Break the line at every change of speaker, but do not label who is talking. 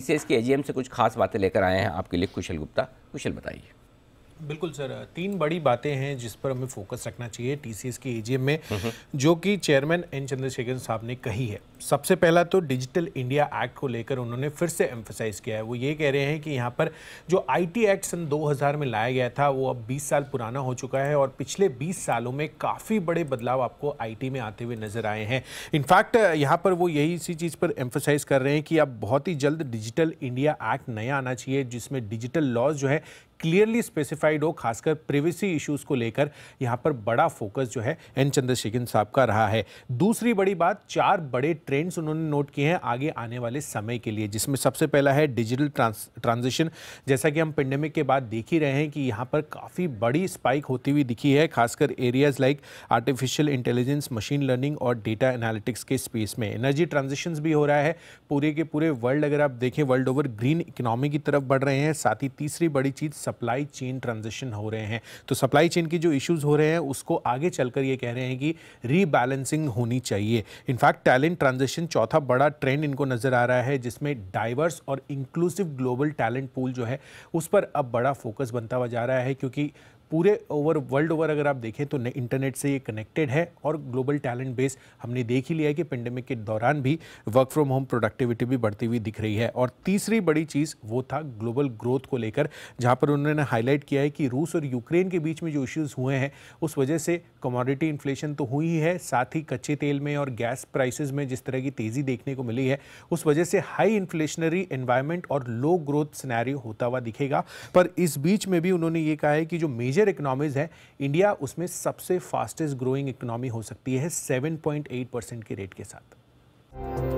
C S के AGM से कुछ खास बातें लेकर आए हैं। आपके लिए कुशल गुप्ता। कुशल बताइए।
बिल्कुल सर, तीन बड़ी बातें हैं जिस पर हमें फोकस रखना चाहिए टीसीएस की एजीएम में, जो कि चेयरमैन एन चंद्रशेखर साहब ने कही है। सबसे पहला तो डिजिटल इंडिया एक्ट को लेकर उन्होंने फिर से एम्फोसाइज किया है। वो ये कह रहे हैं कि यहाँ पर जो आईटी एक्ट सन 2000 में लाया गया था, वो अब 20 साल पुराना हो चुका है और पिछले 20 सालों में काफ़ी बड़े बदलाव आपको आईटी में आते हुए नज़र आए हैं। इनफैक्ट यहाँ पर वो यही इसी चीज़ पर एम्फोसाइज कर रहे हैं कि अब बहुत ही जल्द डिजिटल इंडिया एक्ट नया आना चाहिए, जिसमें डिजिटल लॉज जो है क्लियरली स्पेसिफाइड हो, खासकर प्रिवेसी इश्यूज़ को लेकर यहाँ पर बड़ा फोकस जो है एन चंद्रशेखर साहब का रहा है। दूसरी बड़ी बात, चार बड़े ट्रेंड्स उन्होंने नोट किए हैं आगे आने वाले समय के लिए, जिसमें सबसे पहला है डिजिटल ट्रांजिशन जैसा कि हम पेंडेमिक के बाद देख ही रहे हैं कि यहाँ पर काफ़ी बड़ी स्पाइक होती हुई दिखी है, खासकर areas like artificial intelligence machine learning और डेटा एनालिटिक्स के स्पेस में। एनर्जी ट्रांजिशन भी हो रहा है, पूरे के पूरे वर्ल्ड अगर आप देखें वर्ल्ड ओवर ग्रीन इकोनॉमी की तरफ़ बढ़ रहे हैं, साथ ही तीसरी बड़ी चीज़ सप्लाई चेन ट्रांजिशन हो रहे हैं। तो सप्लाई चेन की जो इश्यूज़ हो रहे हैं, उसको आगे चलकर ये कह रहे हैं कि रीबैलेंसिंग होनी चाहिए। इनफैक्ट टैलेंट ट्रांजिशन चौथा बड़ा ट्रेंड इनको नज़र आ रहा है, जिसमें डाइवर्स और इंक्लूसिव ग्लोबल टैलेंट पूल जो है, उस पर अब बड़ा फोकस बनता हुआ जा रहा है, क्योंकि पूरे ओवर वर्ल्ड ओवर अगर आप देखें तो इंटरनेट से ये कनेक्टेड है और ग्लोबल टैलेंट बेस हमने देख ही लिया है कि पेंडेमिक के दौरान भी वर्क फ्रॉम होम प्रोडक्टिविटी भी बढ़ती हुई दिख रही है। और तीसरी बड़ी चीज़ वो था ग्लोबल ग्रोथ को लेकर, जहाँ पर उन्होंने हाईलाइट किया है कि रूस और यूक्रेन के बीच में जो इश्यूज़ हुए हैं, उस वजह से कमोडिटी इन्फ्लेशन तो हुई ही है, साथ ही कच्चे तेल में और गैस प्राइसेस में जिस तरह की तेज़ी देखने को मिली है, उस वजह से हाई इन्फ्लेशनरी एनवायरमेंट और लो ग्रोथ सिनेरियो होता हुआ दिखेगा। पर इस बीच में भी उन्होंने ये कहा है कि जो मेजर मेजर इकोनॉमीज है इंडिया उसमें सबसे फास्टेस्ट ग्रोइंग इकोनॉमी हो सकती है 7.8 परसेंट के रेट के साथ।